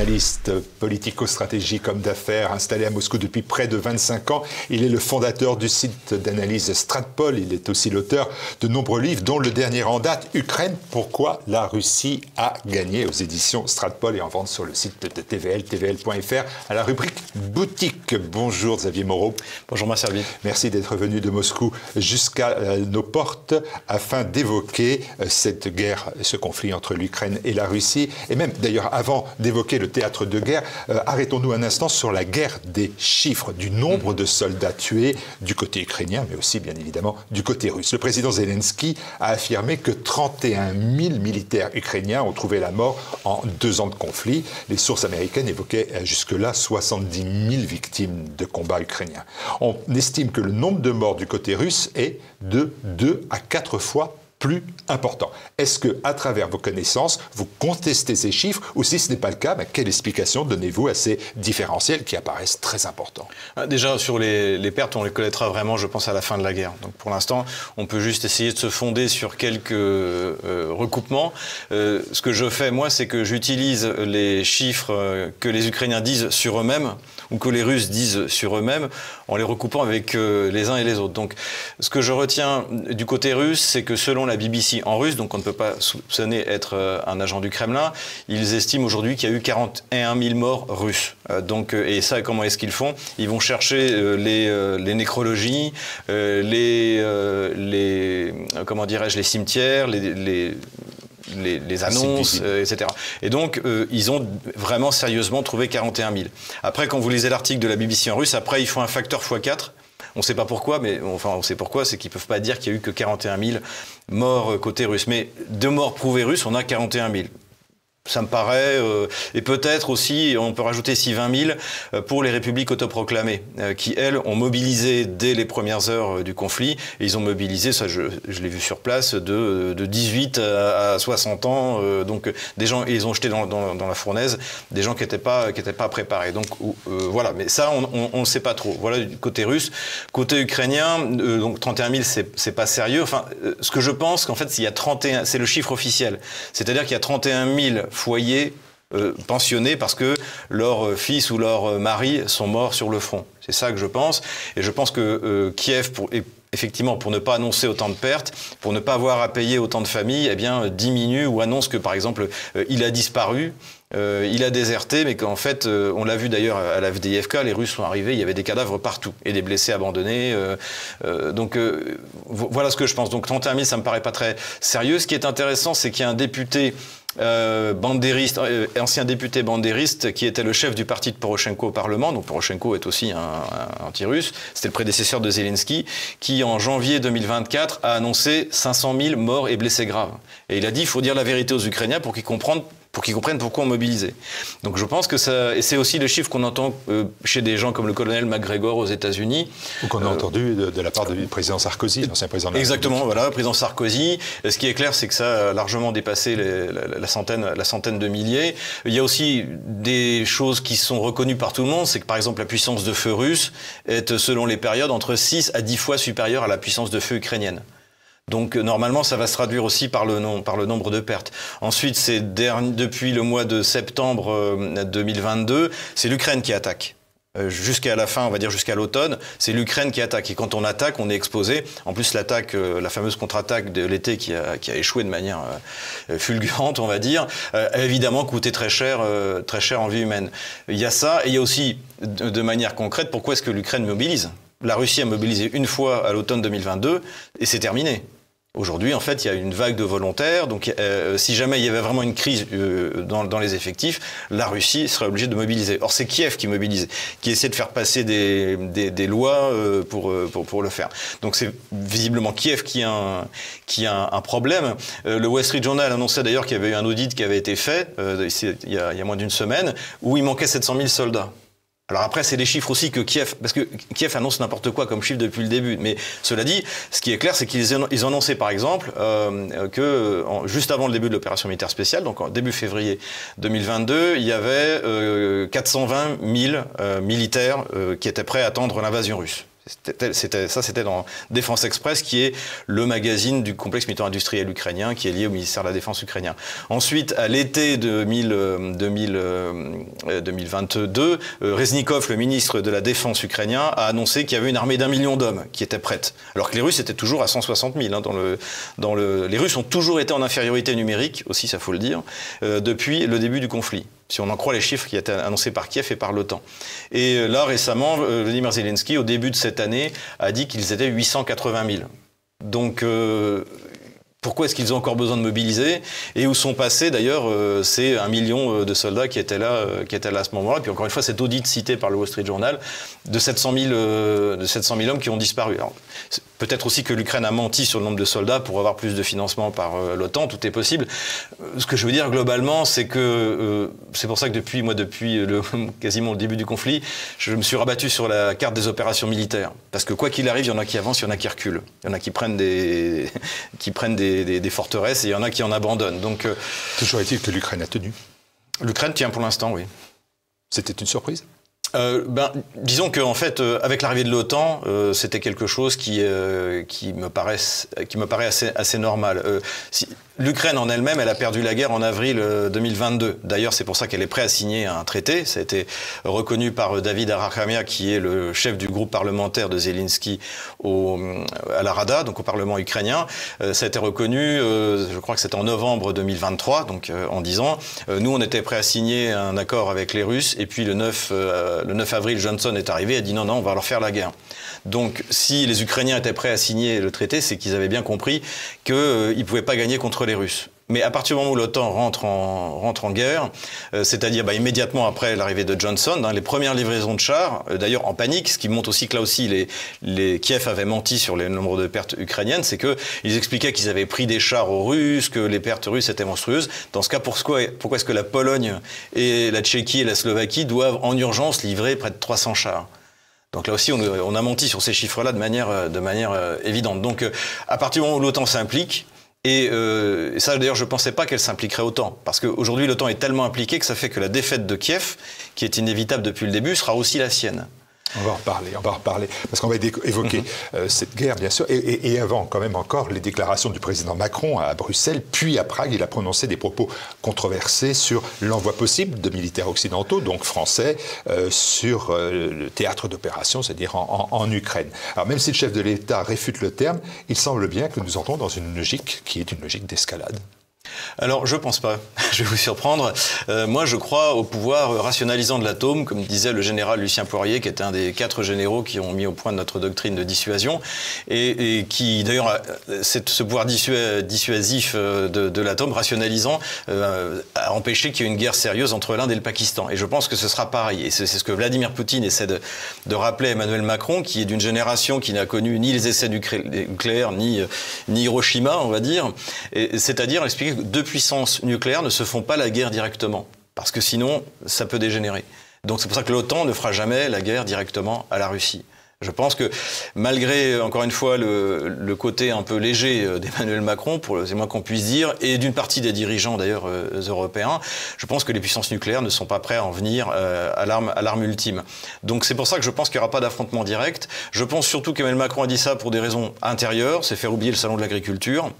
analyste politico-stratégique, homme d'affaires, installé à Moscou depuis près de 25 ans. Il est le fondateur du site d'analyse Stratpol. Il est aussi l'auteur de nombreux livres, dont le dernier en date, Ukraine, pourquoi la Russie a gagné, aux éditions Stratpol et en vente sur le site de TVL, tvl.fr, à la rubrique boutique. Bonjour Xavier Moreau. Bonjour ma servie. Merci d'être venu de Moscou jusqu'à euh, nos portes afin d'évoquer euh, cette guerre, ce conflit entre l'Ukraine et la Russie. Et même, d'ailleurs, avant d'évoquer le théâtre de guerre, euh, arrêtons-nous un instant sur la guerre des chiffres, du nombre de soldats tués du côté ukrainien, mais aussi, bien évidemment, du côté russe. Le président Zelensky a affirmé que 31 000 militaires ukrainiens ont trouvé la mort en deux ans de conflit. Les sources américaines évoquaient jusque-là 70 000 victimes de combats ukrainiens. On estime que le nombre de morts du côté russe est de 2 à 4 fois plus important. Est-ce que, à travers vos connaissances, vous contestez ces chiffres ou si ce n'est pas le cas, ben, quelle explication donnez-vous à ces différentiels qui apparaissent très importants? Ah, Déjà, sur les, pertes, on les connaîtra vraiment, je pense, à la fin de la guerre. Donc pour l'instant, on peut juste essayer de se fonder sur quelques euh, recoupements. Euh, ce que je fais, moi, c'est que j'utilise les chiffres euh, que les Ukrainiens disent sur eux-mêmes ou que les Russes disent sur eux-mêmes en les recoupant avec les uns et les autres. Donc ce que je retiens du côté russe, c'est que selon la BBC en russe, donc on ne peut pas soupçonner être euh, un agent du Kremlin, ils estiment aujourd'hui qu'il y a eu 41 000 morts russes. Euh, donc, euh, et ça, comment est-ce qu'ils font? Ils vont chercher les, les nécrologies, les, les comment dirais-je, les cimetières, les, les les, annonces, etc. Et donc, ils ont vraiment sérieusement trouvé 41 000. Après, quand vous lisez l'article de la BBC en russe, après, ils font un facteur x4 on ne sait pas pourquoi, mais enfin on sait pourquoi, c'est qu'ils ne peuvent pas dire qu'il y a eu que 41 000 morts euh, côté russe. Mais de morts prouvées russes, on a 41 000 ça me paraît, euh, et peut-être aussi, on peut rajouter 6 20 000 euh, pour les républiques autoproclamées, euh, qui elles ont mobilisé dès les premières heures du conflit, et ils ont mobilisé, ça je, l'ai vu sur place, de, de 18 à, 60 ans, donc des gens, ils ont jeté dans, dans, la fournaise des gens qui n'étaient pas, qui étaient pas préparés. Donc voilà, mais ça on ne sait pas trop. Voilà du côté russe. Côté ukrainien, donc 31 000 c'est pas sérieux. Enfin, ce que je pense qu'en fait, il y a 31, c'est le chiffre officiel, c'est-à-dire qu'il y a 31 000 foyers euh, parce que leurs euh, fils ou leurs euh, maris sont morts sur le front. C'est ça que je pense. Et je pense que Kiev, pour, effectivement, pour ne pas annoncer autant de pertes, pour ne pas avoir à payer autant de familles, eh bien, diminue ou annonce que, par exemple, il a disparu. il a déserté, mais qu'en fait, on l'a vu d'ailleurs à la VDFK, les Russes sont arrivés, il y avait des cadavres partout et des blessés abandonnés. donc voilà ce que je pense. Donc 31 000, ça me paraît pas très sérieux. Ce qui est intéressant, c'est qu'il y a un député euh, bandériste, euh, ancien député bandériste, qui était le chef du parti de Poroshenko au Parlement. Donc Poroshenko est aussi un, anti-russe. C'était le prédécesseur de Zelensky, qui en janvier 2024 a annoncé 500 000 morts et blessés graves. Et il a dit il faut dire la vérité aux Ukrainiens pour qu'ils comprennent pour qu'ils comprennent pourquoi on mobilisait. Donc je pense que ça, et c'est aussi le chiffre qu'on entend euh, chez des gens comme le colonel McGregor aux États-Unis. Ou qu'on a euh, entendu de, la part du président Sarkozy, l'ancien président de la Exactement, voilà, le président Sarkozy. Ce qui est clair, c'est que ça a largement dépassé la, centaine, la centaine de milliers. Il y a aussi des choses qui sont reconnues par tout le monde, c'est que par exemple la puissance de feu russe est, selon les périodes, entre 6 à 10 fois supérieure à la puissance de feu ukrainienne. Donc euh, normalement, ça va se traduire aussi par le, par le nombre de pertes. Ensuite, c'est depuis le mois de septembre 2022, euh, c'est l'Ukraine qui attaque euh, jusqu'à la fin, on va dire jusqu'à l'automne, c'est l'Ukraine qui attaque. Et quand on attaque, on est exposé. En plus, l'attaque, la fameuse contre-attaque de l'été qui a, qui a, échoué de manière fulgurante, on va dire, a évidemment coûté très cher, très cher en vie humaine. Il y a ça, et il y a aussi, de manière concrète, pourquoi est-ce que l'Ukraine mobilise? La Russie a mobilisé une fois à l'automne 2022, et c'est terminé. Aujourd'hui, en fait, il y a une vague de volontaires. Donc, euh, si jamais il y avait vraiment une crise euh, dans, les effectifs, la Russie serait obligée de mobiliser. Or, c'est Kiev qui mobilise, qui essaie de faire passer des, lois euh, pour, pour, le faire. Donc, c'est visiblement Kiev qui a un, qui a un, problème. le Wall Street Journal annonçait d'ailleurs qu'il y avait eu un audit qui avait été fait il y, a, il y a moins d'une semaine, où il manquait 700 000 soldats. Alors après, c'est des chiffres aussi que Kiev, parce que Kiev annonce n'importe quoi comme chiffre depuis le début. Mais cela dit, ce qui est clair, c'est qu'ils ont annoncé par exemple euh, que juste avant le début de l'opération militaire spéciale, donc en début février 2022, il y avait 420 euh, 000 euh, militaires qui étaient prêts à attendre l'invasion russe. C'était, ça, c'était dans Défense Express, qui est le magazine du complexe militaire-industriel ukrainien, qui est lié au ministère de la Défense ukrainien. Ensuite, à l'été 2000, 2022, Reznikov, le ministre de la Défense ukrainien, a annoncé qu'il y avait une armée d'un million d'hommes qui était prête. Alors que les Russes étaient toujours à 160 000. Hein. Les Russes ont toujours été en infériorité numérique, aussi, ça faut le dire, euh, depuis le début du conflit si on en croit les chiffres qui étaient annoncés par Kiev et par l'OTAN. Et euh, là, récemment, euh, Vladimir Zelensky, au début de cette année, a dit qu'ils étaient 880 000. Donc, euh, pourquoi est-ce qu'ils ont encore besoin de mobiliser? Et où sont passés d'ailleurs ces un million de soldats qui étaient là, qui étaient là à ce moment-là? Puis encore une fois, cet audit cité par le Wall Street Journal de 700 000, de 700 000 hommes qui ont disparu. Peut-être aussi que l'Ukraine a menti sur le nombre de soldats pour avoir plus de financement par euh, l'OTAN, tout est possible. Ce que je veux dire globalement, c'est que euh, c'est pour ça que depuis moi, depuis le, quasiment le début du conflit, je me suis rabattu sur la carte des opérations militaires. Parce que quoi qu'il arrive, il y en a qui avancent, il y en a qui reculent. Il y en a qui prennent des, qui prennent des, forteresses et il y en a qui en abandonnent. Donc, euh, Toujours est-il que l'Ukraine a tenu L'Ukraine tient pour l'instant, oui. C'était une surprise? Euh, ben, disons qu'en fait, euh, avec l'arrivée de l'OTAN, euh, c'était quelque chose qui, euh, qui, me, paraît, qui me paraît assez, assez normal. Si, L'Ukraine en elle-même, elle a perdu la guerre en avril 2022. D'ailleurs, c'est pour ça qu'elle est prête à signer un traité. Ça a été reconnu par David Arakamia, qui est le chef du groupe parlementaire de Zelensky au, à la Rada, donc au Parlement ukrainien. Ça a été reconnu, je crois que c'était en novembre 2023, donc en disant, nous, on était prêt à signer un accord avec les Russes, et puis le 9 le 9 avril, Johnson est arrivé et a dit non, non, on va leur faire la guerre. Donc, si les Ukrainiens étaient prêts à signer le traité, c'est qu'ils avaient bien compris qu'ils euh, ne pouvaient pas gagner contre les Russes. Mais à partir du moment où l'OTAN rentre en, guerre, euh, c'est-à-dire bah, immédiatement après l'arrivée de Johnson, hein, les premières livraisons de chars, euh, d'ailleurs en panique, ce qui montre aussi que là aussi les, les Kiev avaient menti sur le nombre de pertes ukrainiennes, c'est qu'ils expliquaient qu'ils avaient pris des chars aux Russes, que les pertes russes étaient monstrueuses. Dans ce cas, pourquoi, est-ce que la Pologne et la Tchéquie et la Slovaquie doivent en urgence livrer près de 300 chars? Donc là aussi, on, a menti sur ces chiffres-là de manière, de manière euh, évidente. Donc à partir du moment où l'OTAN s'implique, et euh, ça, d'ailleurs, je ne pensais pas qu'elle s'impliquerait autant. Parce qu'aujourd'hui, l'OTAN est tellement impliqué que ça fait que la défaite de Kiev, qui est inévitable depuis le début, sera aussi la sienne. On va en reparler, on va en reparler, parce qu'on va évoquer mhm. euh, cette guerre, bien sûr, et, avant, quand même encore, les déclarations du président Macron à Bruxelles, puis à Prague, il a prononcé des propos controversés sur l'envoi possible de militaires occidentaux, donc français, euh, sur euh, le théâtre d'opération, c'est-à-dire en, en, Ukraine. Alors même si le chef de l'État réfute le terme, il semble bien que nous entrons dans une logique qui est une logique d'escalade. Alors, je pense pas. je vais vous surprendre. Euh, moi, je crois au pouvoir rationalisant de l'atome, comme disait le général Lucien Poirier, qui était un des quatre généraux qui ont mis au point notre doctrine de dissuasion, et, qui, d'ailleurs, ce pouvoir dissuasif euh, de, l'atome, rationalisant, euh, a empêché qu'il y ait une guerre sérieuse entre l'Inde et le Pakistan. Et je pense que ce sera pareil. Et c'est ce que Vladimir Poutine essaie de, rappeler à Emmanuel Macron, qui est d'une génération qui n'a connu ni les essais nucléaires, ni, ni Hiroshima, on va dire. C'est-à-dire expliquer deux puissances nucléaires ne se font pas la guerre directement, parce que sinon, ça peut dégénérer. Donc c'est pour ça que l'OTAN ne fera jamais la guerre directement à la Russie. Je pense que malgré, encore une fois, le, côté un peu léger euh, d'Emmanuel Macron, pour c'est moins qu'on puisse dire, et d'une partie des dirigeants d'ailleurs euh, européens, je pense que les puissances nucléaires ne sont pas prêtes à en venir euh, à l'arme ultime. Donc c'est pour ça que je pense qu'il n'y aura pas d'affrontement direct. Je pense surtout qu'Emmanuel Macron a dit ça pour des raisons intérieures, c'est faire oublier le salon de l'agriculture,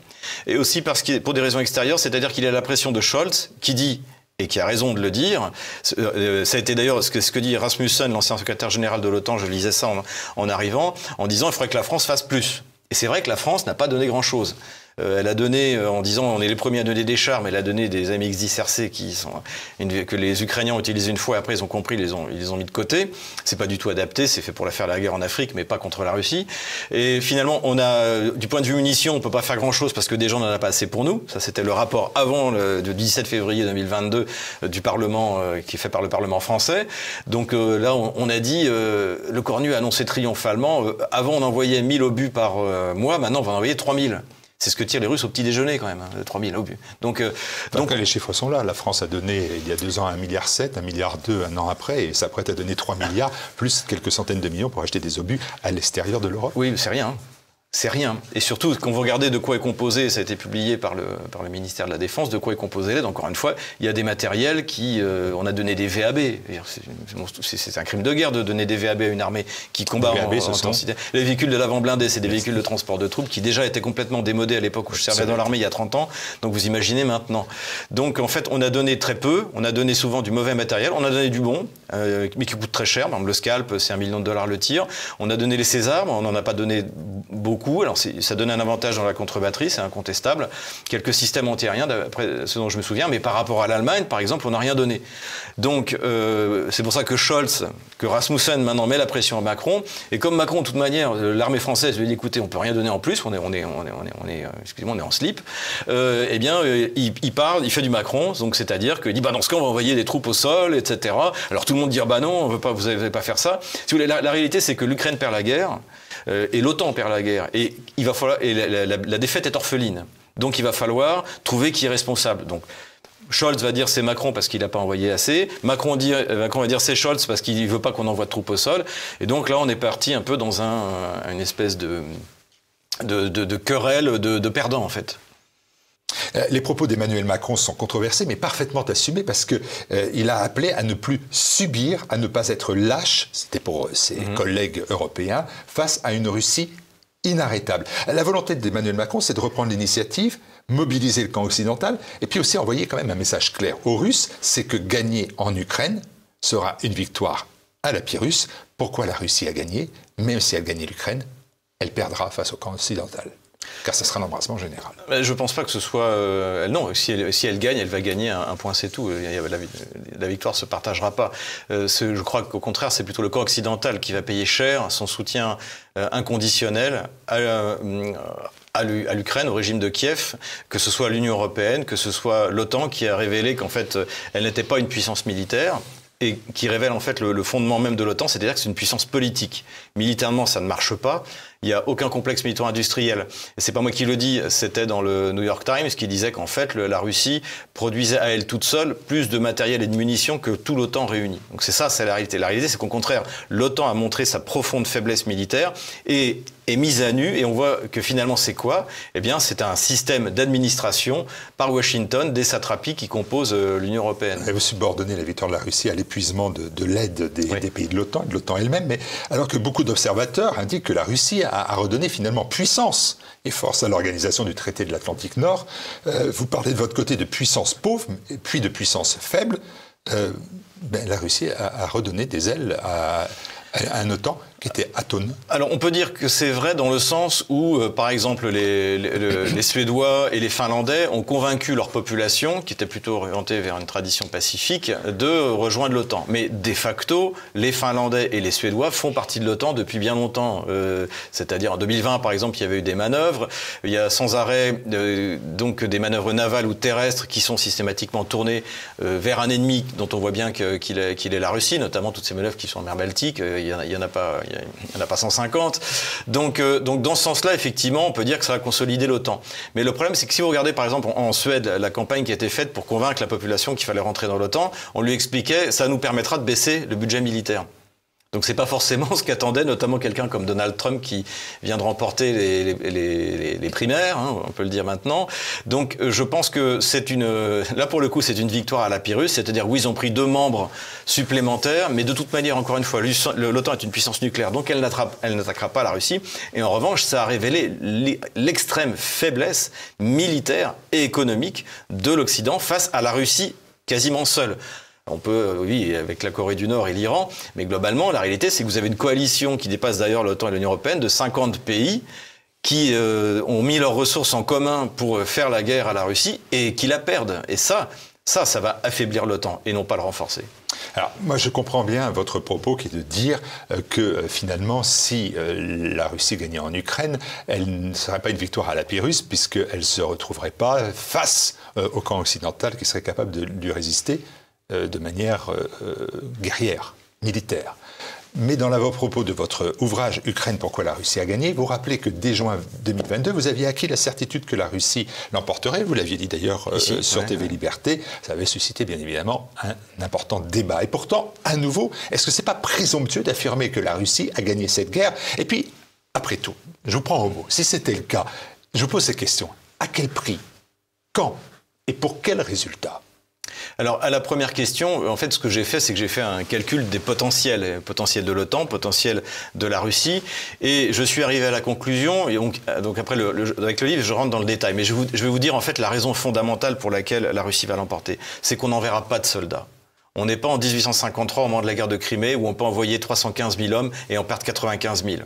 et aussi parce qu'il pour des raisons extérieures, c'est-à-dire qu'il a la pression de Scholz qui dit et qui a raison de le dire. Euh, ça a été d'ailleurs ce que, ce que dit Rasmussen, l'ancien secrétaire général de l'OTAN, je lisais ça en, en arrivant, en disant il faudrait que la France fasse plus. Et c'est vrai que la France n'a pas donné grand-chose. Euh, elle a donné, euh, en disant on est les premiers à donner des chars, mais elle a donné des AMX-10 RC qui sont que les Ukrainiens ont utilisé une fois, après ils ont compris, ils les ont, ils les ont mis de côté. C'est pas du tout adapté, c'est fait pour la faire la guerre en Afrique, mais pas contre la Russie. Et finalement, on a, du point de vue munitions, on peut pas faire grand-chose parce que des gens n'en a pas assez pour nous. Ça, c'était le rapport avant le 17 février 2022 euh, du Parlement, qui est fait par le Parlement français. Donc là, on, a dit, le Cornu a annoncé triomphalement, avant on envoyait 1000 obus par mois, maintenant on va en envoyer 3000. C'est ce que tirent les Russes au petit déjeuner quand même, hein, 3000 au but. Donc, euh, donc les chiffres sont là. La France a donné il y a deux ans 1,7 milliard, 1,2 milliard un an après, et s'apprête à donner 3 milliards, plus quelques centaines de millions pour acheter des obus à l'extérieur de l'Europe. Oui, c'est rien. Hein. C'est rien. Et surtout, quand vous regardez de quoi est composé, ça a été publié par le, par le ministère de la Défense, de quoi est composé l'aide, encore une fois, il y a des matériels qui... Euh, on a donné des VAB. C'est un crime de guerre de donner des VAB à une armée qui combat VAB, en, en Les véhicules de l'avant blindé, c'est des véhicules de transport de troupes qui déjà étaient complètement démodés à l'époque où je servais dans l'armée il y a 30 ans. Donc vous imaginez maintenant. Donc en fait, on a donné très peu, on a donné souvent du mauvais matériel, on a donné du bon, euh, mais qui coûte très cher. Par exemple, le scalp, c'est un million de dollars le tir. On a donné les Césars, mais on n'en a pas donné beaucoup alors ça donne un avantage dans la contre-batterie, c'est incontestable. Quelques systèmes antiaériens, d'après ce dont je me souviens, mais par rapport à l'Allemagne, par exemple, on n'a rien donné. Donc euh, c'est pour ça que Scholz, que Rasmussen maintenant met la pression à Macron. Et comme Macron, de toute manière, euh, l'armée française lui dit écoutez, on peut rien donner en plus, on est, on est, on est, on est, euh, excusez-moi, on est en slip. eh bien, il, parle, il fait du Macron, donc c'est-à-dire qu'il dit bah dans ce cas, on va envoyer des troupes au sol, etc. Alors tout le monde dit bah non, on veut pas, vous n'allez pas faire ça. Si vous voulez, la réalité, c'est que l'Ukraine perd la guerre. Euh, et l'OTAN perd la guerre. Et, il va falloir, et la, défaite est orpheline. Donc il va falloir trouver qui est responsable. Donc, Scholz va dire c'est Macron parce qu'il n'a pas envoyé assez. Macron, va dire c'est Scholz parce qu'il ne veut pas qu'on envoie de troupes au sol. Et donc là, on est parti un peu dans un, une espèce de, de, de querelle de, de perdants, en fait. Euh, les propos d'Emmanuel Macron sont controversés, mais parfaitement assumés parce qu'il euh, a appelé à ne plus subir, à ne pas être lâche, c'était pour ses mhm. collègues européens, face à une Russie inarrêtable. La volonté d'Emmanuel Macron, c'est de reprendre l'initiative, mobiliser le camp occidental, et puis aussi envoyer quand même un message clair aux Russes, c'est que gagner en Ukraine sera une victoire à la Pyrrhus. Pourquoi la Russie a gagné? Même si elle gagnait l'Ukraine, elle perdra face au camp occidental car ce sera l'embrassement général. Je ne pense pas que ce soit... Euh, non, si elle, gagne, elle va gagner un, point, c'est tout. La, victoire ne se partagera pas. Euh, je crois qu'au contraire, c'est plutôt le camp occidental qui va payer cher son soutien euh, inconditionnel à, à l'Ukraine, au régime de Kiev, que ce soit l'Union européenne, que ce soit l'OTAN, qui a révélé qu'en fait, elle n'était pas une puissance militaire, et qui révèle en fait le, le fondement même de l'OTAN, c'est-à-dire que c'est une puissance politique. Militairement, ça ne marche pas. Il n'y a aucun complexe militaro-industriel. Et c'est pas moi qui le dis, c'était dans le New York Times qui disait qu'en fait, la Russie produisait à elle toute seule plus de matériel et de munitions que tout l'OTAN réuni. Donc c'est ça, c'est la réalité. La réalité, c'est qu'au contraire, l'OTAN a montré sa profonde faiblesse militaire et est mise à nu et on voit que finalement c'est quoi? Eh bien c'est un système d'administration par Washington des satrapies qui composent euh, l'Union européenne. Elle veut subordonner la victoire de la Russie à l'épuisement de, l'aide des, des, pays de l'OTAN, de l'OTAN elle-même, mais alors que beaucoup d'observateurs indiquent que la Russie à, redonner finalement puissance et force à l'organisation du traité de l'Atlantique Nord. Euh, vous parlez de votre côté de puissance pauvre, puis de puissance faible. Euh, ben, la Russie a, a, redonné des ailes à, un OTAN qui était atone Alors on peut dire que c'est vrai dans le sens où, euh, par exemple, les, les, Suédois et les Finlandais ont convaincu leur population, qui était plutôt orientée vers une tradition pacifique, de rejoindre l'OTAN. Mais de facto, les Finlandais et les Suédois font partie de l'OTAN depuis bien longtemps. Euh, c'est-à-dire en 2020, par exemple, il y avait eu des manœuvres. Il y a sans arrêt euh, donc des manœuvres navales ou terrestres qui sont systématiquement tournées vers un ennemi dont on voit bien qu'il est, est, la Russie, notamment toutes ces manœuvres qui sont en mer Baltique. Il n'y en, en, a pas il n'y en a pas 150. Donc, euh, donc dans ce sens-là, effectivement, on peut dire que ça va consolider l'OTAN. Mais le problème, c'est que si vous regardez par exemple en Suède la campagne qui a été faite pour convaincre la population qu'il fallait rentrer dans l'OTAN, on lui expliquait ça nous permettra de baisser le budget militaire. Donc c'est pas forcément ce qu'attendait notamment quelqu'un comme Donald Trump qui vient de remporter les, primaires, hein, on peut le dire maintenant. Donc euh, je pense que c'est une, là pour le coup c'est une victoire à la Pyrrhus, c'est-à-dire oui ils ont pris deux membres supplémentaires, mais de toute manière encore une fois l'OTAN est une puissance nucléaire, donc elle n'attaquera pas la Russie. Et en revanche ça a révélé l'extrême faiblesse militaire et économique de l'Occident face à la Russie quasiment seule. On peut, euh, oui, avec la Corée du Nord et l'Iran, mais globalement, la réalité, c'est que vous avez une coalition qui dépasse d'ailleurs l'OTAN et l'Union européenne de 50 pays qui euh, ont mis leurs ressources en commun pour faire la guerre à la Russie et qui la perdent. Et ça, ça, ça va affaiblir l'OTAN et non pas le renforcer. Alors, moi, je comprends bien votre propos qui est de dire euh, que finalement, si la Russie gagnait en Ukraine, elle ne serait pas une victoire à la Pyrrhus, puisqu'elle ne se retrouverait pas face au camp occidental qui serait capable de lui résister. Euh, de manière euh, euh, guerrière, militaire. Mais dans l'avant-propos de votre ouvrage Ukraine, pourquoi la Russie a gagné, vous rappelez que dès juin 2022, vous aviez acquis la certitude que la Russie l'emporterait. Vous l'aviez dit d'ailleurs sur TV Liberté. Ça avait suscité bien évidemment un important débat. Et pourtant, à nouveau, est-ce que c'est pas présomptueux d'affirmer que la Russie a gagné cette guerre? Et puis, après tout, je vous prends au mot, si c'était le cas, je vous pose ces questions. À quel prix? Quand? Et pour quel résultat? Alors, à la première question, en fait, ce que j'ai fait, c'est que j'ai fait un calcul des potentiels, potentiel de l'OTAN, potentiel de la Russie, et je suis arrivé à la conclusion, et donc, donc après, avec le livre, je rentre dans le détail, mais je, je vais vous dire, en fait, la raison fondamentale pour laquelle la Russie va l'emporter, c'est qu'on n'enverra pas de soldats. On n'est pas en 1853 au moment de la guerre de Crimée où on peut envoyer 315 000 hommes et en perdre 95 000.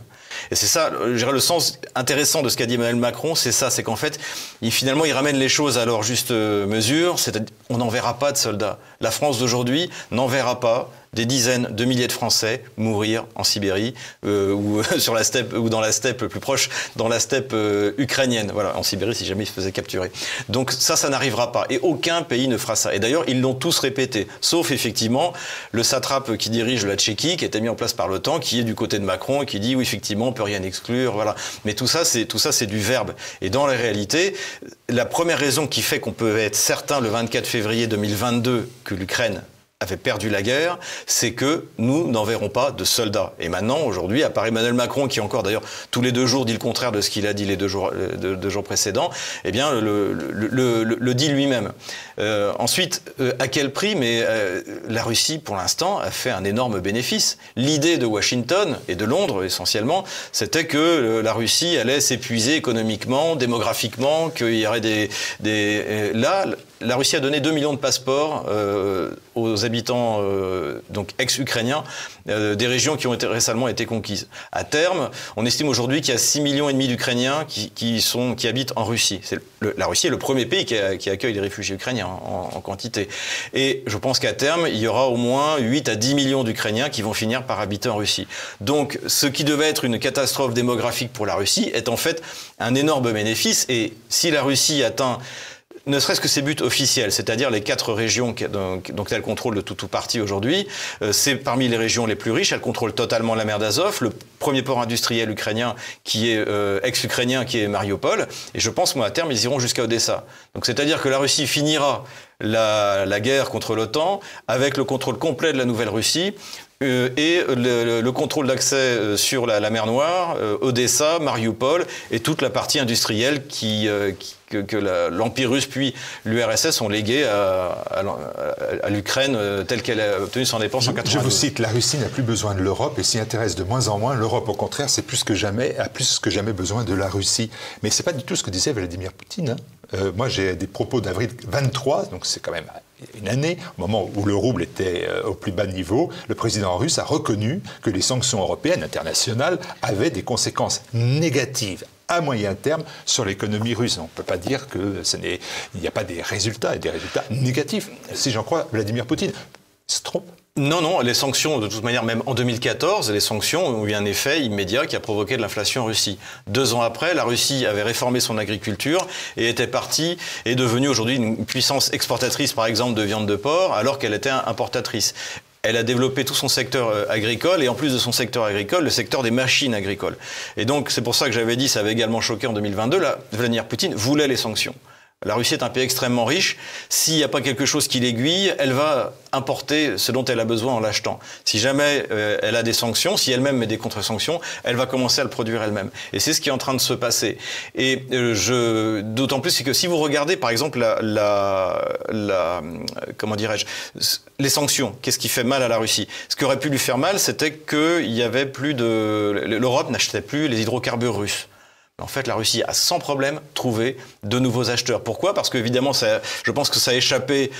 Et c'est ça, je dirais, le sens intéressant de ce qu'a dit Emmanuel Macron, c'est ça, c'est qu'en fait, il, finalement, il ramène les choses à leur juste mesure, c'est on n'enverra pas de soldats. La France d'aujourd'hui n'enverra pas des dizaines de milliers de Français mourir en Sibérie euh, ou sur la steppe ou dans la steppe plus proche, dans la steppe euh, ukrainienne. Voilà, en Sibérie si jamais ils se faisaient capturer. Donc ça, ça n'arrivera pas. Et aucun pays ne fera ça. Et d'ailleurs, ils l'ont tous répété, sauf effectivement le satrape qui dirige la Tchéquie, qui été mis en place par l'OTAN, qui est du côté de Macron qui dit oui, effectivement, on peut rien exclure. Voilà. Mais tout ça, c'est tout ça, c'est du verbe. Et dans la réalité, la première raison qui fait qu'on peut être certain le 24 février 2022 que l'Ukraine avait perdu la guerre, c'est que nous n'enverrons pas de soldats. Et maintenant, aujourd'hui, à part Emmanuel Macron, qui encore d'ailleurs tous les deux jours dit le contraire de ce qu'il a dit les deux jours, euh, deux, jours précédents, eh bien, le, le, le, dit lui-même. Euh, ensuite, euh, à quel prix? Mais euh, la Russie, pour l'instant, a fait un énorme bénéfice. L'idée de Washington et de Londres, essentiellement, c'était que la Russie allait s'épuiser économiquement, démographiquement, qu'il y aurait des... des là, la Russie a donné 2 millions de passeports euh, aux habitants euh, donc ex-ukrainiens euh, des régions qui ont été, récemment été conquises. À terme, on estime aujourd'hui qu'il y a 6 millions et demi d'Ukrainiens qui, qui, qui habitent en Russie. la Russie est le premier pays qui, qui accueille les réfugiés ukrainiens en, en, quantité. Et je pense qu'à terme, il y aura au moins 8 à 10 millions d'Ukrainiens qui vont finir par habiter en Russie. Donc, ce qui devait être une catastrophe démographique pour la Russie est en fait un énorme bénéfice. Et si la Russie atteint ne serait-ce que ses buts officiels, c'est-à-dire les quatre régions dont elle contrôle de tout ou partie aujourd'hui, euh, c'est parmi les régions les plus riches. Elle contrôle totalement la mer d'Azov, le premier port industriel ukrainien qui est euh, ex-ukrainien, qui est Mariupol. Et je pense, moi, à terme, ils iront jusqu'à Odessa. Donc, c'est-à-dire que la Russie finira la, la guerre contre l'OTAN avec le contrôle complet de la Nouvelle-Russie euh, et le, contrôle d'accès euh, sur la, mer Noire, euh, Odessa, Mariupol et toute la partie industrielle qui, que, l'Empire russe puis l'URSS ont légué à, à, l'Ukraine telle qu'elle a obtenu son dépense en 1992. Je vous cite, la Russie n'a plus besoin de l'Europe et s'y intéresse de moins en moins. L'Europe, au contraire, c'est plus que jamais, a plus que jamais besoin de la Russie. Mais c'est pas du tout ce que disait Vladimir Poutine. Hein. moi, j'ai des propos d'avril 23, donc c'est quand même une année, au moment où le rouble était euh, au plus bas niveau, le président russe a reconnu que les sanctions européennes, internationales, avaient des conséquences négatives à moyen terme sur l'économie russe. On ne peut pas dire qu'il n'y a pas des résultats et des résultats négatifs, si j'en crois Vladimir Poutine. Se trompe non, non, les sanctions, de toute manière, même en 2014, les sanctions ont eu un effet immédiat qui a provoqué de l'inflation en Russie. Deux ans après, la Russie avait réformé son agriculture et était partie, et devenue aujourd'hui une puissance exportatrice, par exemple, de viande de porc, alors qu'elle était importatrice elle a développé tout son secteur euh, agricole et en plus de son secteur agricole, le secteur des machines agricoles. Et donc c'est pour ça que j'avais dit, ça avait également choqué en 2022, là, Vladimir Poutine voulait les sanctions. La Russie est un pays extrêmement riche. S'il n'y a pas quelque chose qui l'aiguille, elle va importer ce dont elle a besoin en l'achetant. Si jamais euh, elle a des sanctions, si elle-même met des contre-sanctions, elle va commencer à le produire elle-même. Et c'est ce qui est en train de se passer. Et euh, je, d'autant plus, que si vous regardez, par exemple, la, la, la comment dirais-je, les sanctions, qu'est-ce qui fait mal à la Russie? Ce qui aurait pu lui faire mal, c'était qu'il y avait plus de, l'Europe n'achetait plus les hydrocarbures russes. En fait, la Russie a sans problème trouvé de nouveaux acheteurs. Pourquoi? Parce qu'évidemment, je pense que ça a échappé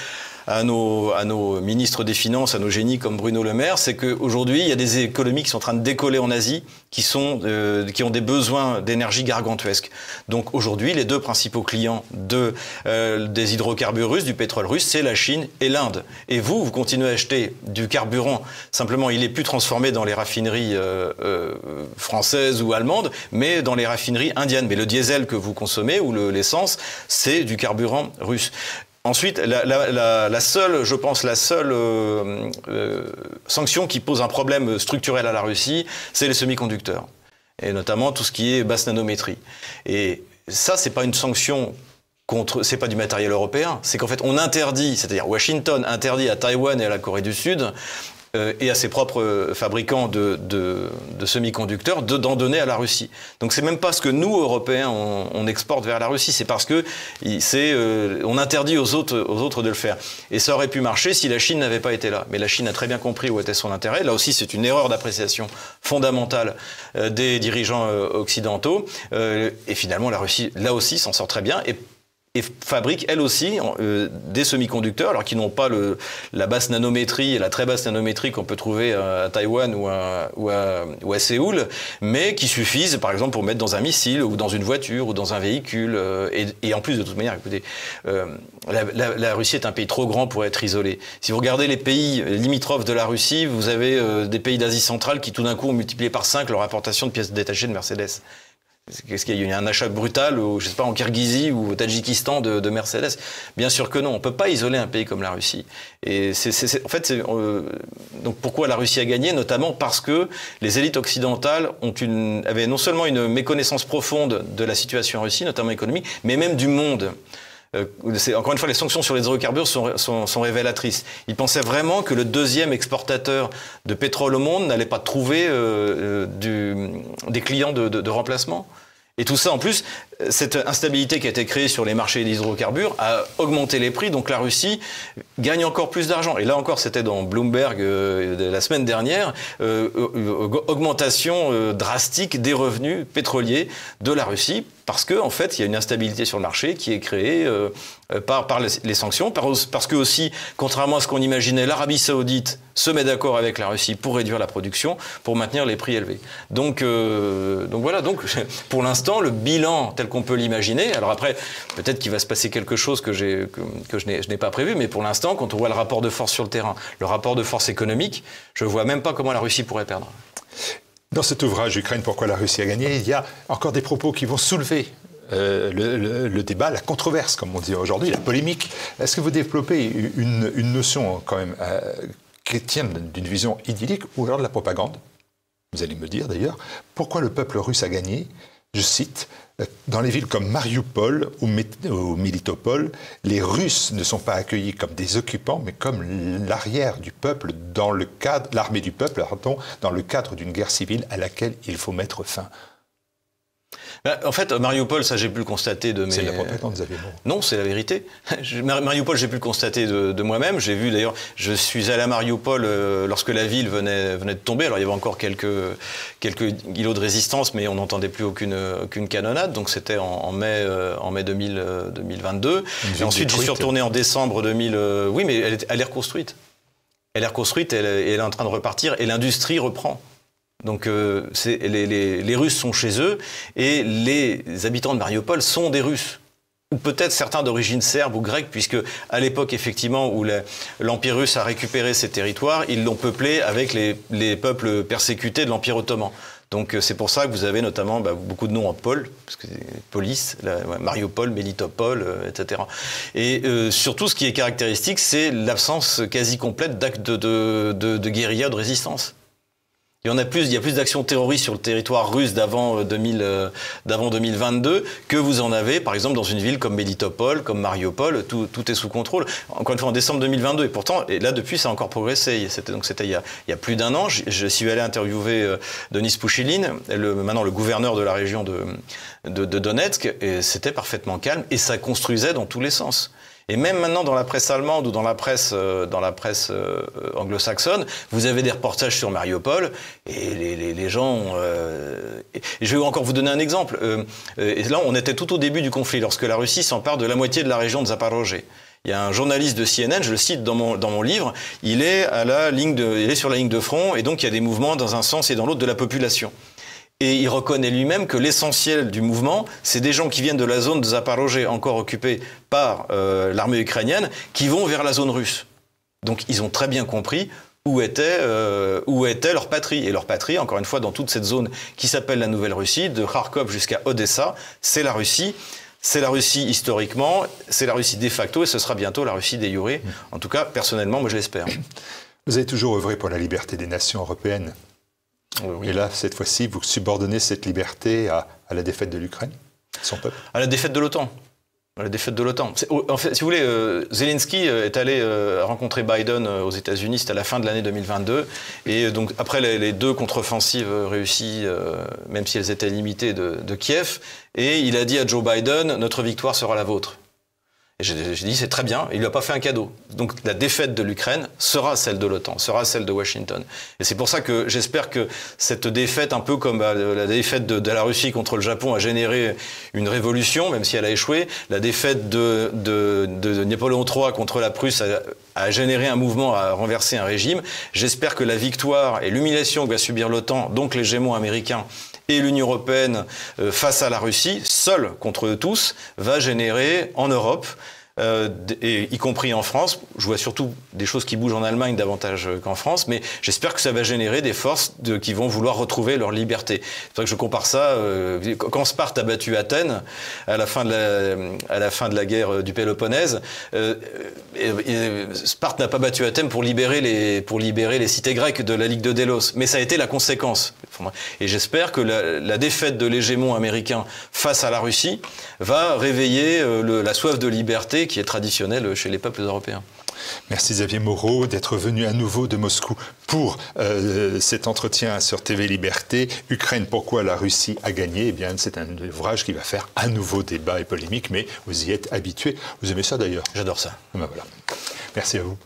à nos, à nos ministres des Finances, à nos génies comme Bruno Le Maire, c'est qu'aujourd'hui, il y a des économies qui sont en train de décoller en Asie, qui, sont, euh, qui ont des besoins d'énergie gargantuesques. Donc aujourd'hui, les deux principaux clients de, euh, des hydrocarbures russes, du pétrole russe, c'est la Chine et l'Inde. Et vous, vous continuez à acheter du carburant, simplement il est plus transformé dans les raffineries euh, françaises ou allemandes, mais dans les raffineries indiennes. Mais le diesel que vous consommez ou l'essence, c'est du carburant russe. Ensuite, la, seule, je pense, la seule euh, euh, sanction qui pose un problème structurel à la Russie, c'est les semi-conducteurs. Et notamment tout ce qui est basse nanométrie. Et ça, c'est pas une sanction contre, c'est pas du matériel européen, c'est qu'en fait, on interdit, c'est-à-dire Washington interdit à Taïwan et à la Corée du Sud et à ses propres fabricants de, semi-conducteurs d'en donner à la Russie. Donc c'est même pas ce que nous, Européens, on, exporte vers la Russie, c'est parce que on interdit aux autres, aux autres de le faire. Et ça aurait pu marcher si la Chine n'avait pas été là. Mais la Chine a très bien compris où était son intérêt. Là aussi, c'est une erreur d'appréciation fondamentale des dirigeants occidentaux. et finalement, la Russie, là aussi, s'en sort très bien. Et et fabrique elle aussi euh, des semi-conducteurs, alors qu'ils n'ont pas le, la basse nanométrie et la très basse nanométrie qu'on peut trouver à, Taïwan ou à, ou, à, Séoul, mais qui suffisent, par exemple, pour mettre dans un missile ou dans une voiture ou dans un véhicule. Euh, et, en plus, de toute manière, écoutez, euh, la, la, Russie est un pays trop grand pour être isolé. Si vous regardez les pays limitrophes de la Russie, vous avez des pays d'Asie centrale qui tout d'un coup ont multiplié par 5 leur importation de pièces détachées de Mercedes. Qu'est-ce qu'il y a eu un achat brutal, ou, je sais pas, en Kirghizie ou au Tadjikistan de, Mercedes? Bien sûr que non. On peut pas isoler un pays comme la Russie. Et c'est, en fait, euh, donc pourquoi la Russie a gagné? Notamment parce que les élites occidentales ont une, avaient non seulement une méconnaissance profonde de la situation en Russie, notamment économique, mais même du monde. Euh, encore une fois, les sanctions sur les hydrocarbures sont, révélatrices. Ils pensaient vraiment que le deuxième exportateur de pétrole au monde n'allait pas trouver euh, euh, des clients de remplacement. Et tout ça, en plus, cette instabilité qui a été créée sur les marchés d'hydrocarbures a augmenté les prix, donc la Russie gagne encore plus d'argent. Et là encore, c'était dans Bloomberg euh, la semaine dernière, euh, euh, augmentation drastique des revenus pétroliers de la Russie, parce qu'en en fait, il y a une instabilité sur le marché qui est créée par, par les, sanctions, parce que aussi, contrairement à ce qu'on imaginait, l'Arabie saoudite se met d'accord avec la Russie pour réduire la production, pour maintenir les prix élevés. Donc, donc voilà, donc pour l'instant, le bilan qu'on peut l'imaginer, alors après, peut-être qu'il va se passer quelque chose que, je n'ai pas prévu, mais pour l'instant, quand on voit le rapport de force sur le terrain, le rapport de force économique, je ne vois même pas comment la Russie pourrait perdre. Dans cet ouvrage Ukraine, pourquoi la Russie a gagné, il y a encore des propos qui vont soulever euh, le, débat, la controverse, comme on dit aujourd'hui, la polémique. Est-ce que vous développez une, notion quand même euh, chrétienne d'une vision idyllique ou alors de la propagande? Vous allez me dire d'ailleurs, pourquoi le peuple russe a gagné? Je cite, dans les villes comme Mariupol ou, Militopol, les Russes ne sont pas accueillis comme des occupants, mais comme l'arrière du peuple dans le cadre, l'armée du peuple, dans le cadre d'une guerre civile à laquelle il faut mettre fin. Bah, en fait, Mariupol, ça j'ai pu le constater de mes. C'est la propagande, Non, c'est la vérité. Mariupol, j'ai pu le constater de, moi-même. J'ai vu d'ailleurs, je suis allé à Mariupol euh, lorsque la ville venait, venait de tomber. Alors il y avait encore quelques, quelques îlots de résistance, mais on n'entendait plus aucune, aucune canonnade. Donc c'était en, mai, euh, en mai 2000, 2022. Et ensuite, j'y suis retourné en décembre 2000. Euh, oui, mais elle est, elle est reconstruite. Elle est reconstruite, elle, elle est en train de repartir et l'industrie reprend. Donc euh, les, Russes sont chez eux et les habitants de Mariupol sont des Russes. Ou peut-être certains d'origine serbe ou grecque, puisque à l'époque effectivement où l'Empire russe a récupéré ces territoires, ils l'ont peuplé avec les, peuples persécutés de l'Empire ottoman. Donc euh, c'est pour ça que vous avez notamment bah, beaucoup de noms en Pol, parce que police, Mariupol, Melitopol, euh, etc. Et surtout, ce qui est caractéristique, c'est l'absence quasi complète d'actes de, de, de guérilla, de résistance. Il y en a plus, il y a plus d'actions terroristes sur le territoire russe d'avant 2000, euh, euh, 2022 que vous en avez, par exemple, dans une ville comme Melitopol, comme Mariupol, tout, est sous contrôle. Encore une fois, en décembre 2022. Et pourtant, et là, depuis, ça a encore progressé. C'était, donc, c'était il y a, plus d'un an. Je, suis allé interviewer euh, Denis Pouchiline, le, maintenant le gouverneur de la région de, de, de Donetsk, et c'était parfaitement calme, et ça construisait dans tous les sens. Et même maintenant, dans la presse allemande ou dans la presse, euh, dans la presse euh, anglo-saxonne, vous avez des reportages sur Mariupol et les, les, les gens. Euh, je vais encore vous donner un exemple. et là, on était tout au début du conflit, lorsque la Russie s'empare de la moitié de la région de Zaporozhye. Il y a un journaliste de CNN, je le cite dans mon, dans mon livre, il est, à la ligne de, il est sur la ligne de front et donc il y a des mouvements dans un sens et dans l'autre de la population. Et il reconnaît lui-même que l'essentiel du mouvement, c'est des gens qui viennent de la zone de Zaporozhye, encore occupée par euh, l'armée ukrainienne, qui vont vers la zone russe. Donc ils ont très bien compris où était, euh, où était leur patrie. Et leur patrie, encore une fois, dans toute cette zone qui s'appelle la Nouvelle-Russie, de Kharkov jusqu'à Odessa, c'est la Russie. C'est la Russie historiquement, c'est la Russie de facto, et ce sera bientôt la Russie des Yuré. En tout cas, personnellement, moi je l'espère. Vous avez toujours œuvré pour la liberté des nations européennes. Et là, cette fois-ci, vous subordonnez cette liberté à, la défaite de l'Ukraine, son peuple? À la défaite de l'OTAN. La défaite de l'OTAN. En fait, si vous voulez, euh, Zelensky euh, est allé euh, rencontrer Biden aux États-Unis, c'était à la fin de l'année 2022. Et donc, après les, deux contre-offensives réussies, même si elles étaient limitées de, de Kiev, et il a dit à Joe Biden Notre victoire sera la vôtre. Et j'ai dit, c'est très bien, il lui a pas fait un cadeau. Donc la défaite de l'Ukraine sera celle de l'OTAN, sera celle de Washington. Et c'est pour ça que j'espère que cette défaite, un peu comme bah, la défaite de, la Russie contre le Japon, a généré une révolution, même si elle a échoué. La défaite de, Napoléon III contre la Prusse a, a généré un mouvement, à renverser un régime. J'espère que la victoire et l'humiliation que va subir l'OTAN, donc l'hégémon américain, et l'Union européenne euh, face à la Russie, seule contre eux tous, va générer en Europe euh, et y compris en France. Je vois surtout des choses qui bougent en Allemagne davantage qu'en France, mais j'espère que ça va générer des forces de, qui vont vouloir retrouver leur liberté. C'est vrai que je compare ça. Euh, quand Sparte a battu Athènes à la fin de la, à la, fin de la guerre du Péloponnèse, euh, Sparte n'a pas battu Athènes pour libérer les pour libérer les cités grecques de la Ligue de Délos, mais ça a été la conséquence. Et j'espère que la, la, défaite de l'hégémon américain face à la Russie va réveiller le, la soif de liberté qui est traditionnel chez les peuples européens. Merci Xavier Moreau d'être venu à nouveau de Moscou pour euh, cet entretien sur TV Liberté. Ukraine, pourquoi la Russie a gagné? Eh bien, c'est un ouvrage qui va faire à nouveau débat et polémique, mais vous y êtes habitué. Vous aimez ça d'ailleurs? J'adore ça. Ah ben voilà. Merci à vous.